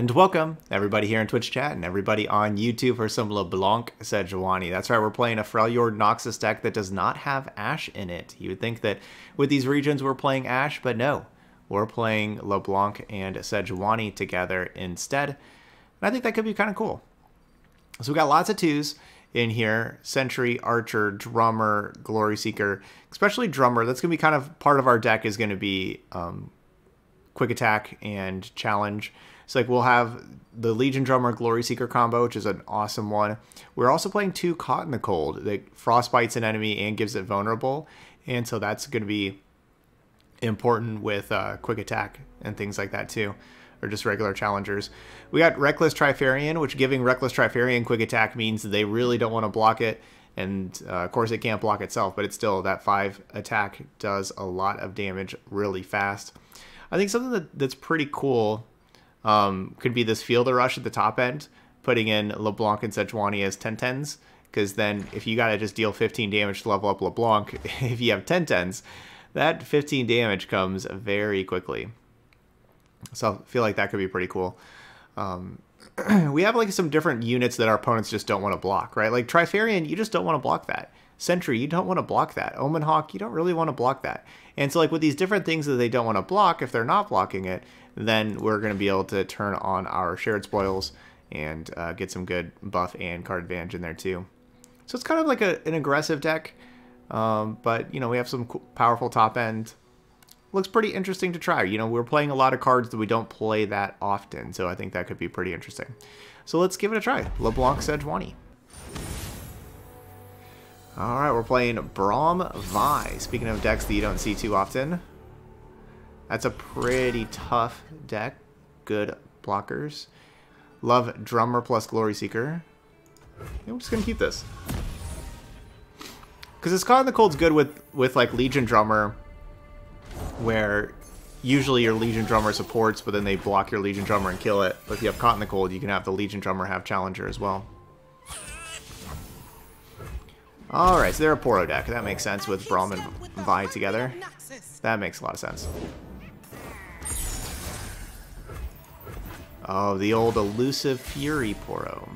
And welcome everybody here in Twitch chat and everybody on YouTube for some LeBlanc Sejuani. That's right, we're playing a Freljord Noxus deck that does not have Ashe in it. You would think that with these regions we're playing Ashe, but no. We're playing LeBlanc and Sejuani together instead. And I think that could be kind of cool. So we got lots of twos in here. Sentry, Archer, Drummer, Glory Seeker. Especially Drummer. That's going to be kind of part of our deck is going to be um, Quick Attack and Challenge. So like we'll have the Legion Drummer Glory Seeker combo, which is an awesome one. We're also playing two Caught in the Cold that frostbites an enemy and gives it vulnerable. And so that's going to be important with uh, quick attack and things like that too, or just regular challengers. We got Reckless Trifarian, which giving Reckless Trifarian quick attack means they really don't want to block it. And uh, of course, it can't block itself, but it's still that five attack does a lot of damage really fast. I think something that, that's pretty cool um, could be this Feel the Rush at the top end, putting in LeBlanc and Sejuani as 10-10s, because then if you got to just deal 15 damage to level up LeBlanc, if you have 10-10s, that 15 damage comes very quickly. So I feel like that could be pretty cool. Um, we have like some different units that our opponents just don't want to block, right? Like Trifarian, you just don't want to block that. Sentry, you don't want to block that. Omen Hawk, you don't really want to block that. And so like with these different things that they don't want to block, if they're not blocking it, then we're going to be able to turn on our shared spoils and uh, get some good buff and card advantage in there too. So it's kind of like a, an aggressive deck, um, but you know we have some powerful top end. Looks pretty interesting to try. You know we're playing a lot of cards that we don't play that often, so I think that could be pretty interesting. So let's give it a try. LeBlanc Sejuani. Alright, we're playing Braum Vi. Speaking of decks that you don't see too often. That's a pretty tough deck. Good blockers. Love Drummer plus Glory Seeker. We're just to keep this. Because it's Caught in the Cold's good with, with like Legion Drummer, where usually your Legion Drummer supports, but then they block your Legion Drummer and kill it. But if you have Caught in the Cold, you can have the Legion Drummer have Challenger as well. Alright, so they're a Poro deck. That makes sense with Braum and Vi together. That makes a lot of sense. Oh, the old elusive Fury Poro.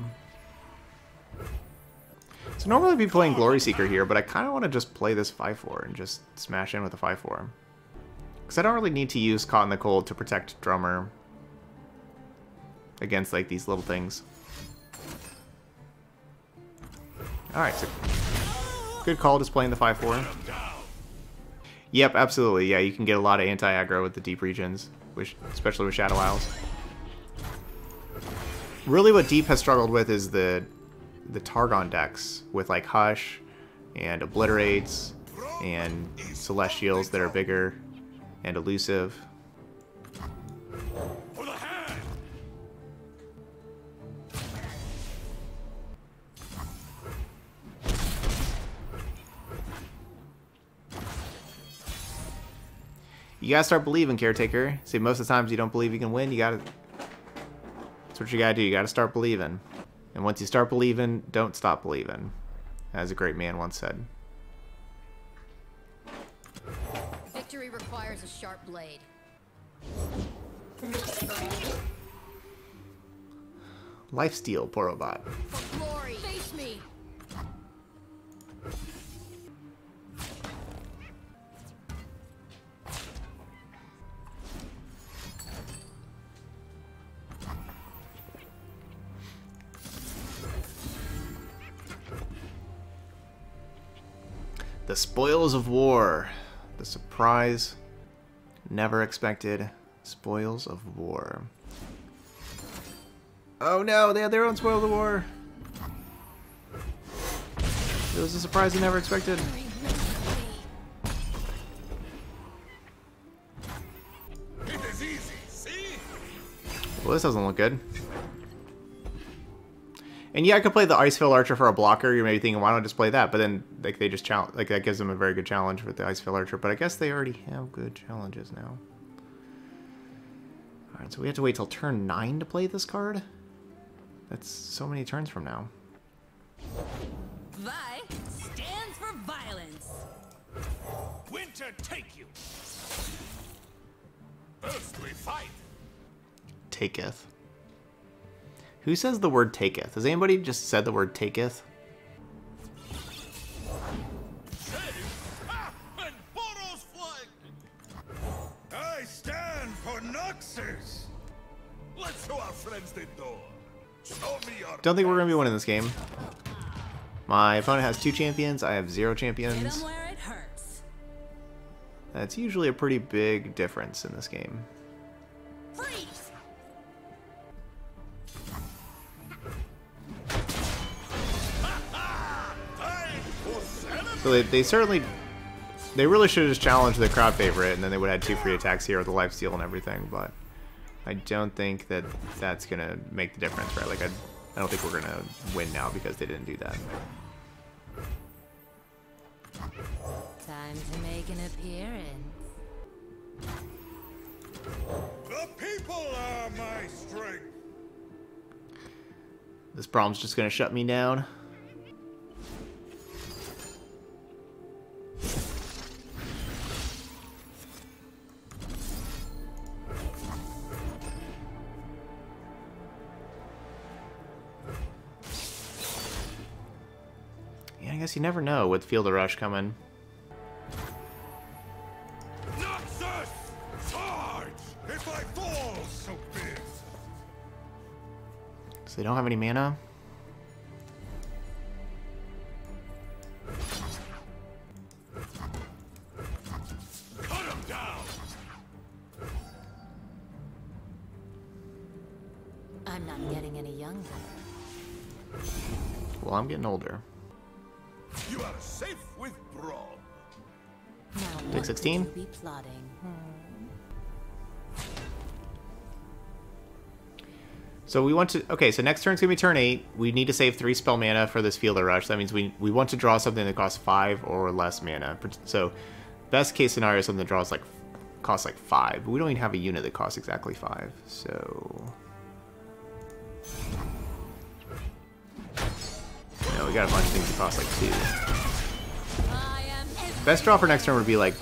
So normally I'd be playing Glory Seeker here, but I kind of want to just play this 5-4 and just smash in with a 5-4. Because I don't really need to use Caught in the Cold to protect Drummer against like these little things. Alright, so good call just playing the 5-4. Yep, absolutely. Yeah, you can get a lot of anti-aggro with the deep regions, which, especially with Shadow Isles really what Deep has struggled with is the the Targon decks with like Hush and Obliterates and Celestials that are bigger and elusive. You gotta start believing, Caretaker. See, most of the times you don't believe you can win, you gotta that's what you gotta do. You gotta start believing. And once you start believing, don't stop believing. As a great man once said. Victory requires a sharp blade. Lifesteal, Porobot. For glory, face me. The spoils of war. The surprise, never expected spoils of war. Oh no, they had their own spoils of war. It was a surprise I never expected. Well, this doesn't look good. And yeah, I could play the Icevale Archer for a blocker. You're maybe thinking, why don't I just play that? But then like they just challenge, like that gives them a very good challenge with the Icevale Archer. But I guess they already have good challenges now. All right, so we have to wait till turn nine to play this card. That's so many turns from now. Vi stands for violence. Winter take you. First we fight. Taketh. Who says the word taketh? Has anybody just said the word taketh? Save! And Boros flank! I stand for Noxus! Let's show our friends the door. Show me your Don't think we're gonna be winning this game. My opponent has two champions. I have zero champions. where it hurts. That's usually a pretty big difference in this game. So they, they certainly, they really should have just challenged the crowd favorite, and then they would have had two free attacks here with the life steal and everything. But I don't think that that's gonna make the difference, right? Like I, I don't think we're gonna win now because they didn't do that. Time to make an appearance. The people are my strength! This problem's just gonna shut me down. Guess you never know with Feel the Rush coming. Noxus! Charge! If I fall, so be it! So they don't have any mana. Plotting? Hmm. So we want to okay. So next turn's gonna be turn eight. We need to save three spell mana for this Feel the Rush. That means we we want to draw something that costs five or less mana. So best case scenario is something that draws like costs like five. But we don't even have a unit that costs exactly five. So no, we got a bunch of things that cost like two. I am every- Best draw for next turn would be like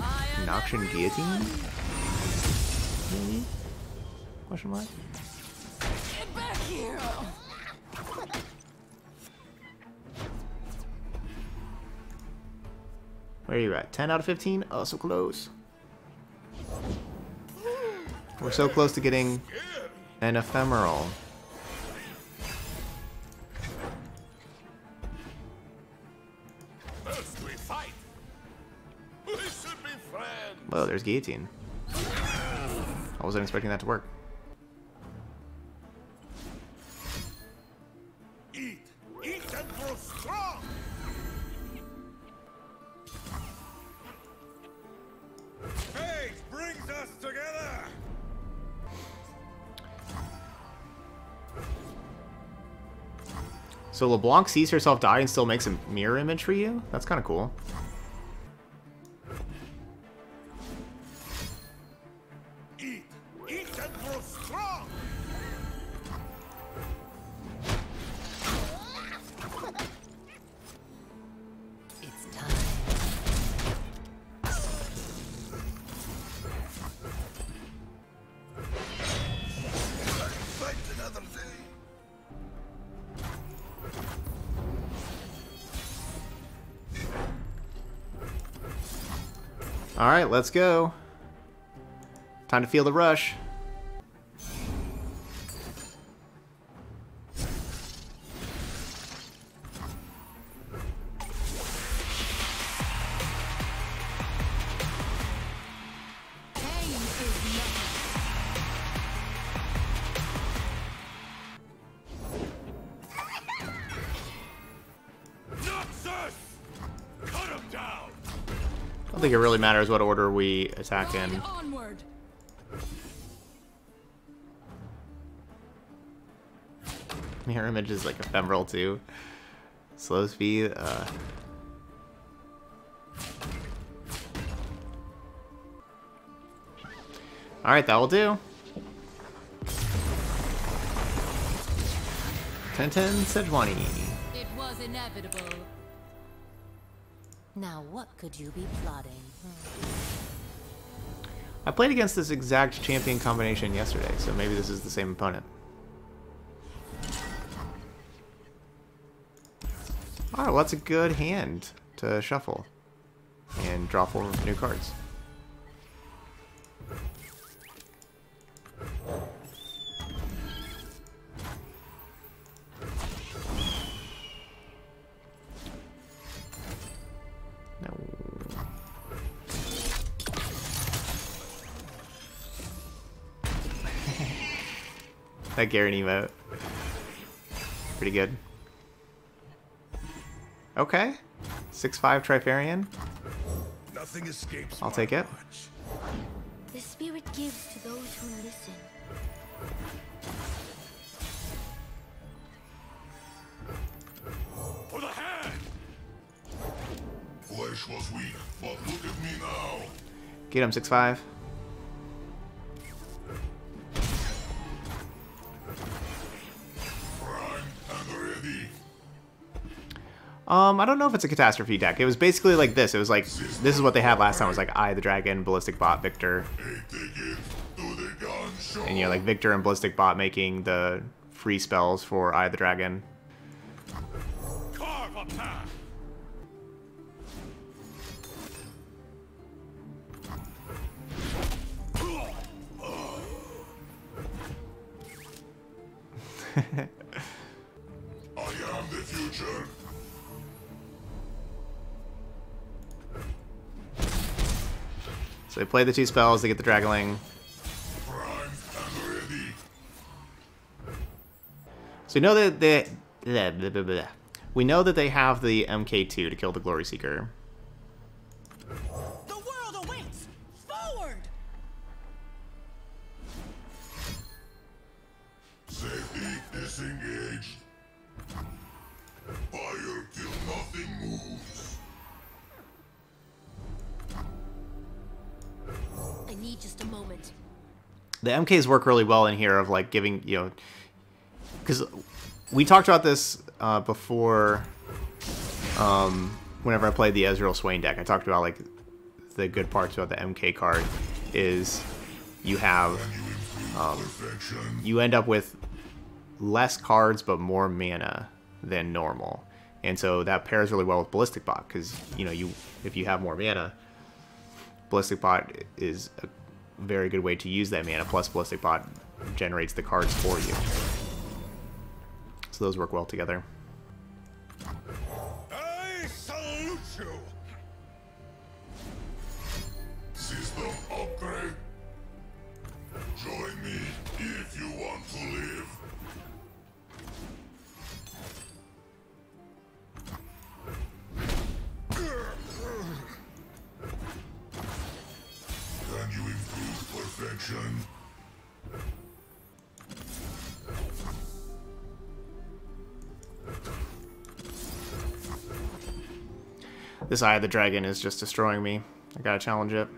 Noxian Guillotine. Maybe? Question mark. Get back here! Where are you at? 10 out of 15? Oh, so close. We're so close to getting an ephemeral. Well, there's guillotine. I wasn't expecting that to work. Eat! Eat and grow strong! Fate brings us together! So LeBlanc sees herself die and still makes a mirror image for you? That's kind of cool. Let's go. Time to feel the rush. Think it really matters what order we attack in. Mirror image is like ephemeral too. Slow speed, uh... Alright, that will do. 10-10 Sejuani. It was inevitable. Now what could you be plotting? I played against this exact champion combination yesterday, so maybe this is the same opponent. Alright, well that's a good hand to shuffle and draw four new cards. That Garen emote. Pretty good. Okay. 6-5 Trifarian. Nothing escapes I'll take it. watch. The spirit gives to those who listen. For the hand! Flesh was weak, but look at me now. Get him 6-5. Um, I don't know if it's a catastrophe deck. It was basically like this. It was like this is what they had last time. It was like Eye of the Dragon, Ballistic Bot, Viktor, and you know like Viktor and Ballistic Bot making the free spells for Eye of the Dragon. So they play the two spells. They get the Dragling. So we know that they blah, blah, blah. we know that they have the MK2 to kill the Glory Seeker. The MKs work really well in here of like giving you know because we talked about this uh, before um, whenever I played the Ezreal Swain deck I talked about like the good parts about the MK card is you have Perfection. you end up with less cards but more mana than normal and so that pairs really well with Ballistic Bot because you know you if you have more mana Ballistic Bot is a very good way to use that mana. Plus, Ballistic Bot generates the cards for you. So those work well together. Perfection? This Eye of the Dragon is just destroying me. I gotta challenge it.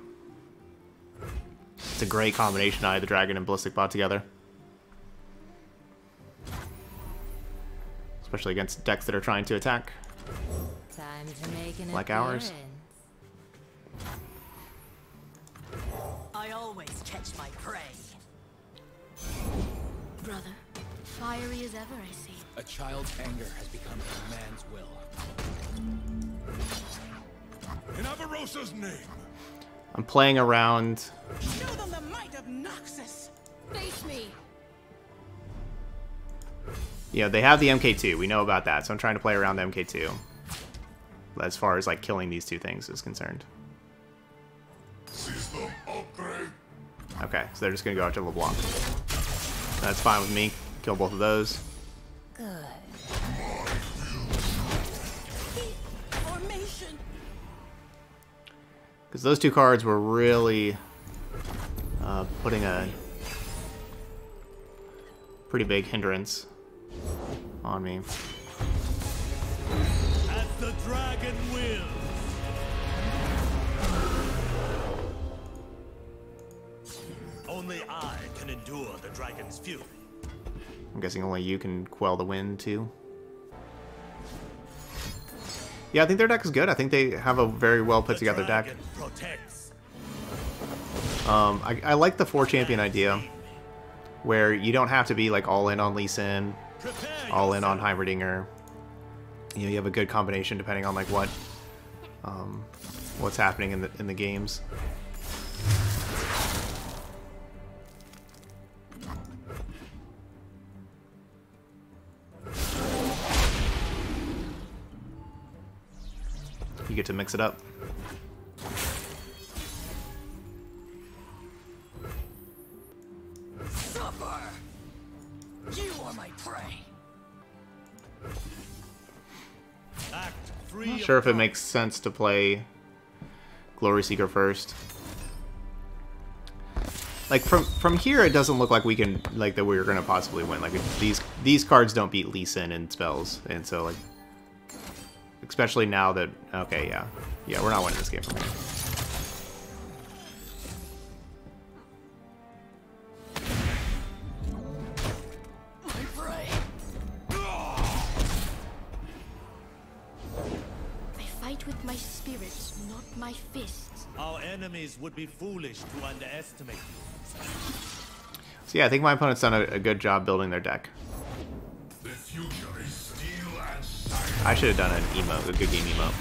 It's a great combination, Eye of the Dragon and Ballistic Bot together. Especially against decks that are trying to attack. Time to make an Like ours. Catch my prey. Brother, fiery as ever, I see. A child's anger has become a man's will. In Avarosa's name. I'm playing around Show them the might of Noxus! Face me! you know, they have the MK2. We know about that, so I'm trying to play around the MK2. As far as like killing these two things is concerned. Okay, so they're just gonna go after LeBlanc. That's fine with me. Kill both of those. Good. Formation! Because those two cards were really uh, putting a pretty big hindrance on me. Endure the dragon's fury. I'm guessing only you can quell the wind too. Yeah, I think their deck is good. I think they have a very well put The together deck. Um, I, I like the four champion idea, where you don't have to be like all in on Lee Sin, all in on. Heimerdinger. you know you have a good combination depending on like what um, what's happening in the in the games. Mix it up. Suffer! You are my prey! Act free. Not sure if it makes sense to play Glory Seeker first. Like from from here, it doesn't look like we can like that we're gonna possibly win. Like these these cards don't beat Lee Sin in spells, and so like, especially now that okay, yeah, yeah, we're not winning this game from here. My prey! I fight with my spirit, not my fists. Our enemies would be foolish to underestimate you. So yeah, I think my opponent's done a, a good job building their deck. The future I should have done an emote, a good game emote.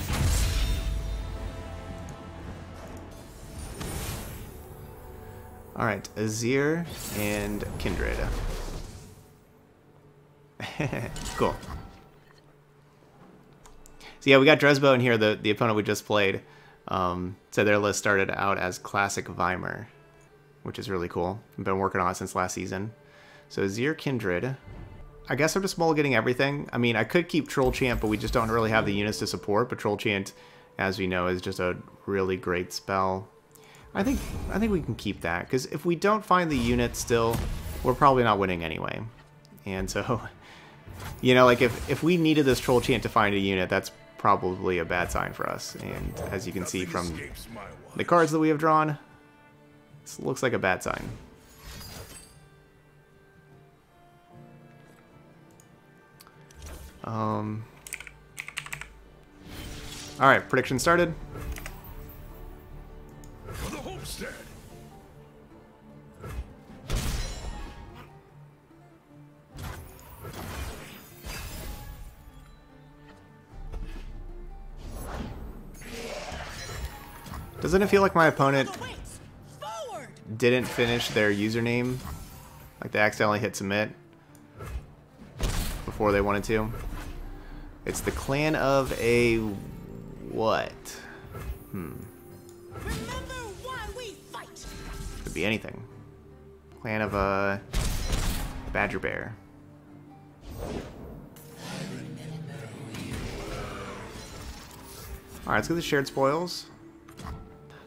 All right, Azir and Kindred. cool. So yeah, we got Dresbo in here, the, the opponent we just played. Um, so their list started out as Classic Vimer, which is really cool. I've been working on it since last season. So Azir Kindred. I guess I'm just mulliganing everything. I mean, I could keep Troll Chant, but we just don't really have the units to support. But Troll Chant, as we know, is just a really great spell. I think I think we can keep that because if we don't find the unit still, we're probably not winning anyway. And so, you know, like if if we needed this Troll Chant to find a unit, that's probably a bad sign for us. And as you can see from the cards that we have drawn, this looks like a bad sign. Um. All right, prediction started. For the homestead. Doesn't it feel like my opponent The weights! Forward! didn't finish their username? Like they accidentally hit submit before they wanted to? It's the clan of a what? Hmm. Remember why! Could be anything. Clan of a badger bear. Alright, let's get the shared spoils.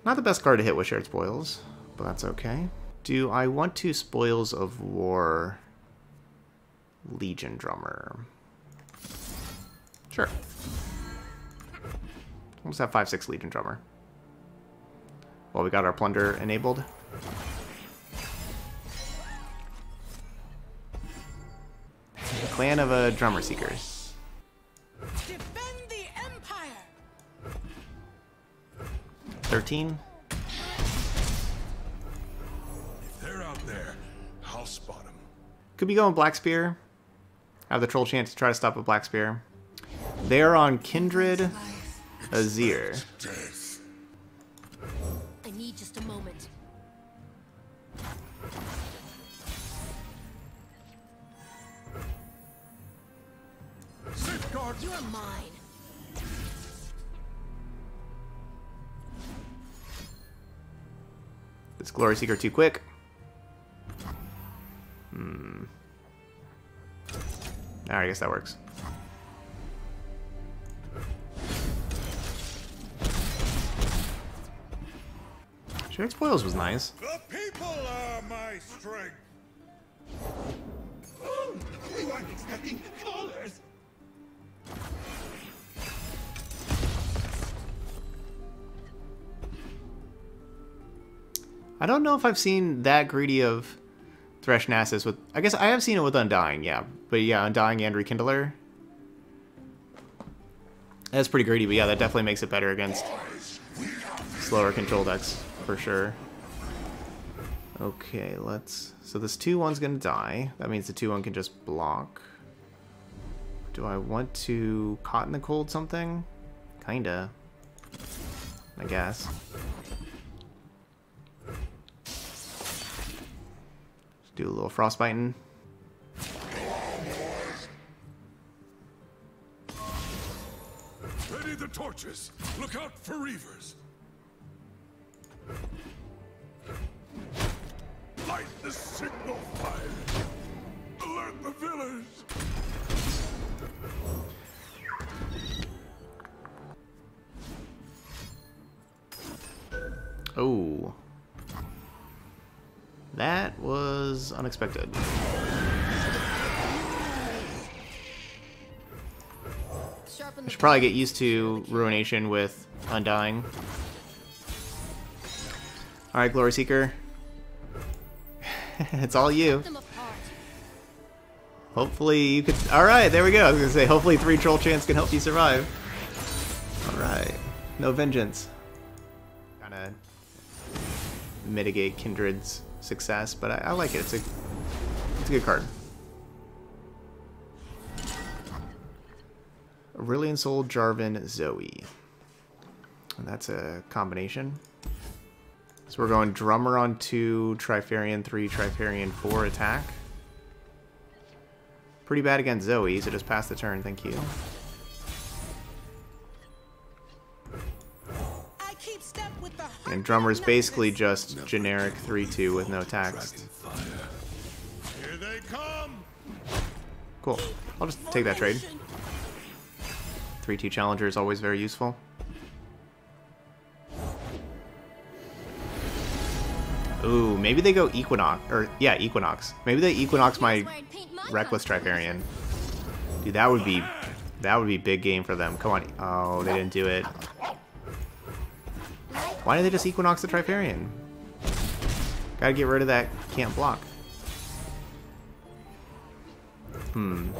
Not the best card to hit with shared spoils, but that's okay. Do I want to spoils of war Legion Drummer? Sure. Let's have 5-6 Legion Drummer. Well, we got our plunder enabled. Clan of a drummer Seekers. Defend the Empire! 13. If they're out there, I'll spot them. Could be going Black Spear. Have the troll chance to try to stop a Black Spear. They're on Kindred Azir. Death. I need just a moment. Safeguard. You're mine. This Glory Seeker too quick. Hmm. Alright, I guess that works. Shared Spoils was nice. The people are my strength. You aren't expecting flawless. I don't know if I've seen that greedy of Thresh Nasus with. I guess I have seen it with Undying, yeah. But yeah, Undying and Rekindler. That's pretty greedy, but yeah, that definitely makes it better against slower control decks, for sure. Okay, let's... So this 2-1's gonna die. That means the 2-1 can just block. Do I want to caught in the cold something? Kinda. I guess. Let's do a little frostbiting. Ready the torches. Look out for reavers. Light the signal fire. Alert the village. Oh. That was unexpected. I should probably get used to Ruination with Undying. Alright, Glory Seeker. it's all you. Hopefully you could... Alright, there we go. I was gonna say, hopefully three Troll Chants can help you survive. Alright. No vengeance. Kinda mitigate Kindred's success, but I, I like it. It's a, it's a good card. Aurelion Sol, Jarvan, Zoe. And that's a combination. So we're going Drummer on 2, Trifarian 3, Trifarian 4 attack. Pretty bad against Zoe, so just pass the turn, thank you. I keep step And Drummer's basically just generic 3-2 with no text. Here they come. Cool. I'll just take that trade. 3-2 Challenger is always very useful. Ooh, maybe they go Equinox, or yeah, Equinox. Maybe they Equinox my Here's where I'd paint my Reckless. Trifarian. Dude, that would be that would be big game for them. Come on. Oh, they didn't do it. Why did they just Equinox the Trifarian? Gotta get rid of that can't block. Hmm.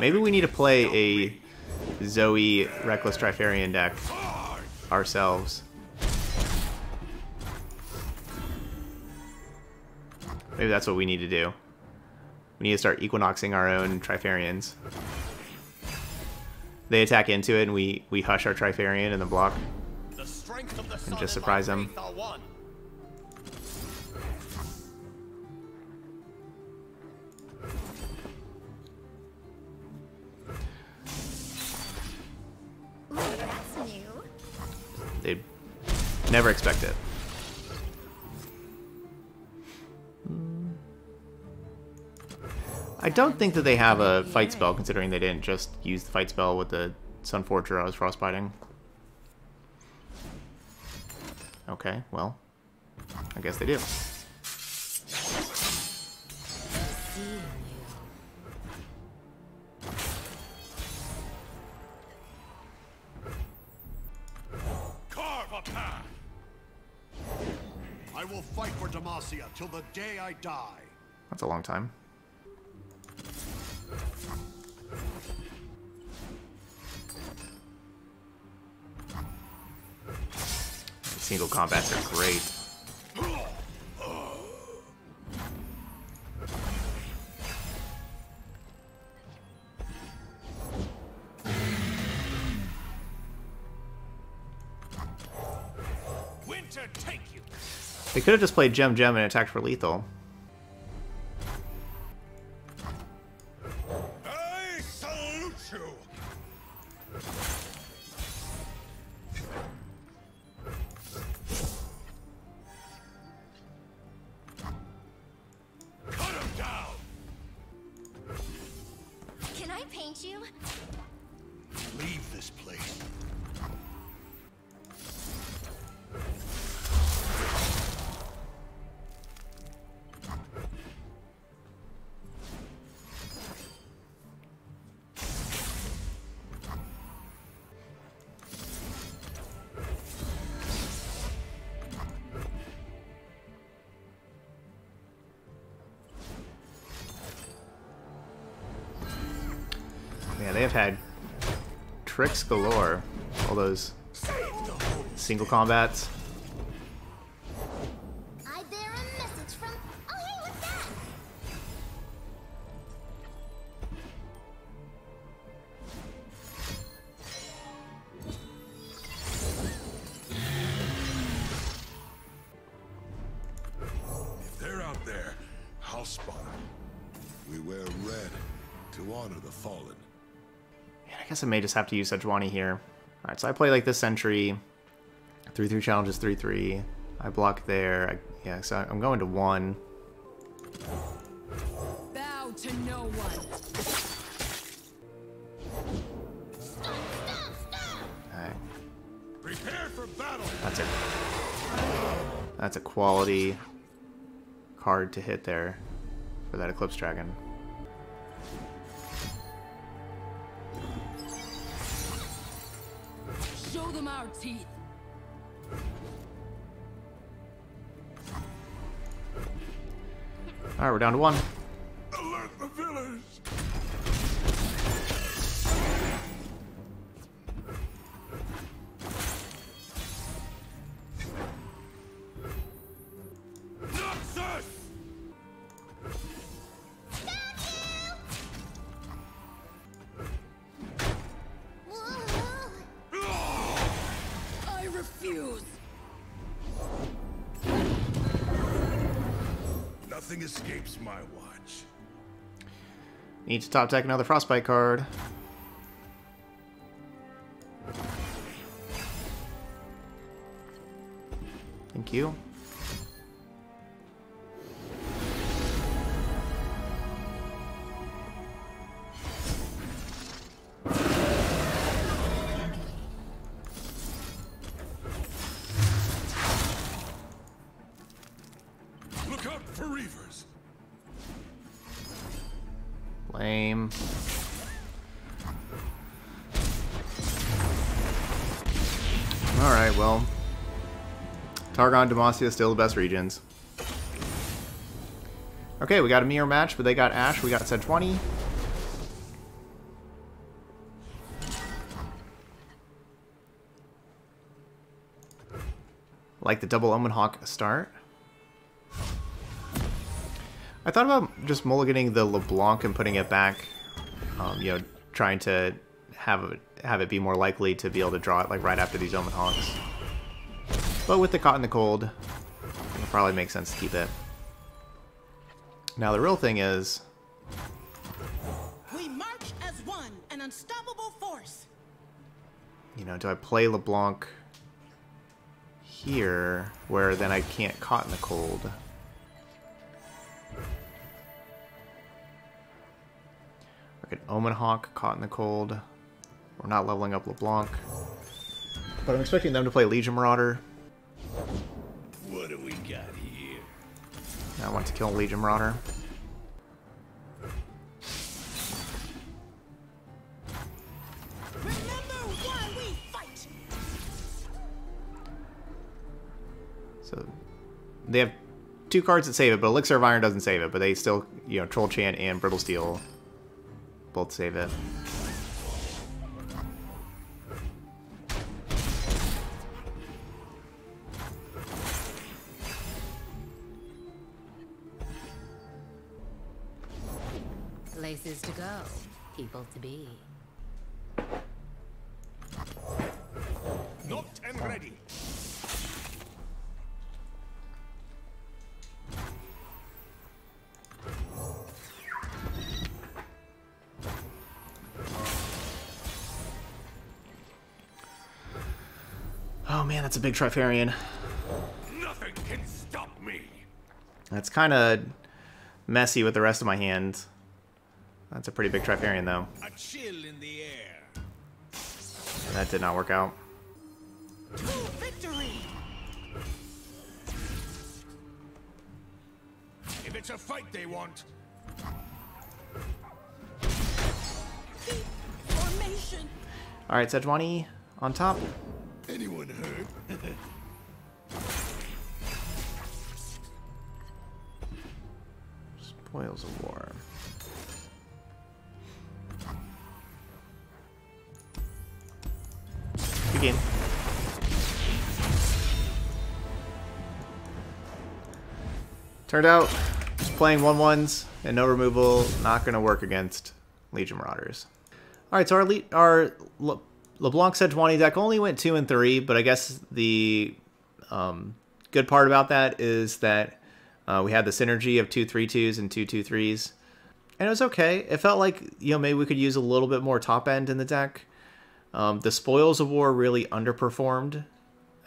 Maybe we need to play a Zoe Reckless Trifarian deck ourselves. Maybe that's what we need to do. We need to start equinoxing our own Trifarians. They attack into it and we, we hush our Trifarian in the block. The strength of the sun just surprise them. faith are one. Ooh. They'd never expect it. I don't think that they have a fight spell, considering they didn't just use the fight spell with the Sun Forger I was frostbiting. Okay, well, I guess they do. Seeing you. Carve a path. I will fight for Demacia till the day I die. That's a long time. Single combats are great. Winter take you. They could have just played Gem Gem and attacked for lethal. I paint you? Leave this place. Have had tricks galore. All those single combats. I guess I may just have to use Sejuani here. Alright, so I play like this Sentry. 3-3 challenges 3-3. I block there. I, yeah, so I'm going to 1. Bow to no one. Prepare for battle! That's a that's a quality card to hit there for that Eclipse Dragon. Teeth. Alright, we're down to one. Refuse. Nothing escapes my watch. Need to top deck another Frostbite card. Thank you. Targon, Demacia, still the best regions. Okay, we got a mirror match, but they got Ashe, we got Sejuani. Like the double Omen Hawk start. I thought about just mulliganing the LeBlanc and putting it back. Um, you know, trying to have it, have it be more likely to be able to draw it like right after these Omen Hawks. But with the Caught in the Cold, it probably makes sense to keep it. Now the real thing is, We march as one, an unstoppable force. you know, do I play LeBlanc here, where then I can't Caught in the Cold? I could Omen Hawk, Caught in the Cold. We're not leveling up LeBlanc. But I'm expecting them to play Legion Marauder. I want to kill Legion Marauder. Remember why we fight. So they have two cards that save it, but Elixir of Iron doesn't save it, but they still, you know, Troll Chant and Brittle Steel both save it. That's a big Trifarian. Nothing can stop me. That's kind of messy with the rest of my hand. That's a pretty big Trifarian, though. A chill in the air. That did not work out. Victory. If it's a fight they want, Formation. All right, Sejuani on top. anyone Turned out, just playing one ones and no removal, not going to work against Legion Marauders. All right, so our Le our Le LeBlanc Sejuani deck only went two and three, but I guess the um, good part about that is that uh, we had the synergy of two three twos and two two threes. and it was okay. It felt like you know maybe we could use a little bit more top end in the deck. Um, the Spoils of War really underperformed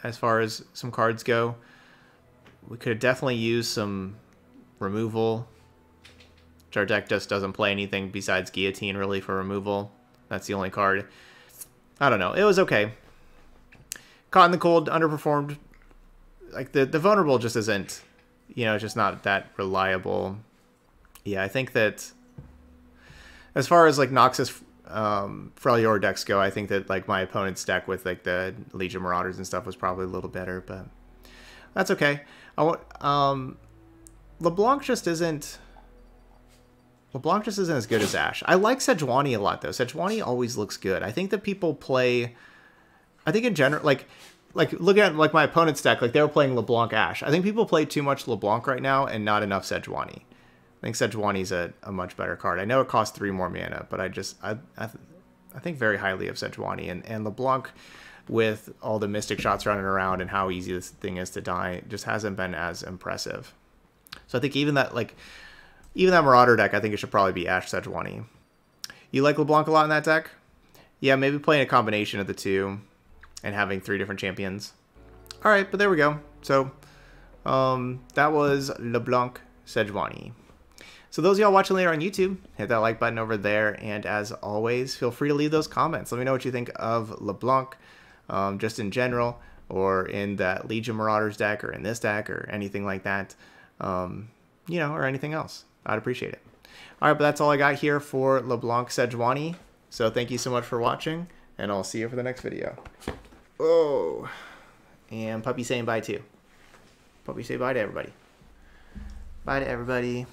as far as some cards go. We could definitely use some removal. Our deck just doesn't play anything besides Guillotine really for removal. That's the only card. I don't know. It was okay. Caught in the Cold underperformed. Like the the vulnerable just isn't, you know, just not that reliable. Yeah, I think that as far as like Noxus um, Freljord decks go, I think that like my opponent's deck with like the Legion Marauders and stuff was probably a little better, but that's okay. I want um, LeBlanc just isn't. LeBlanc just isn't as good as Ashe. I like Sejuani a lot though. Sejuani always looks good. I think that people play. I think in general, like, like looking at like my opponent's deck, like they were playing LeBlanc Ashe. I think people play too much LeBlanc right now and not enough Sejuani. I think Sejuani's a, a much better card. I know it costs three more mana, but I just I I, I think very highly of Sejuani and and LeBlanc with all the mystic shots running around and how easy this thing is to die just hasn't been as impressive. So I think even that like even that Marauder deck, I think it should probably be Ashe Sejuani. You like LeBlanc a lot in that deck? Yeah, maybe playing a combination of the two and having three different champions. All right, but there we go. So um, that was LeBlanc Sejuani. So those y'all watching later on YouTube, hit that like button over there. And as always, feel free to leave those comments. Let me know what you think of LeBlanc, um, just in general, or in that Legion Marauders deck, or in this deck, or anything like that. Um, you know, or anything else. I'd appreciate it. All right, but that's all I got here for LeBlanc Sejuani. So thank you so much for watching, and I'll see you for the next video. Oh, and Puppy saying bye too. Puppy say bye to everybody. Bye to everybody.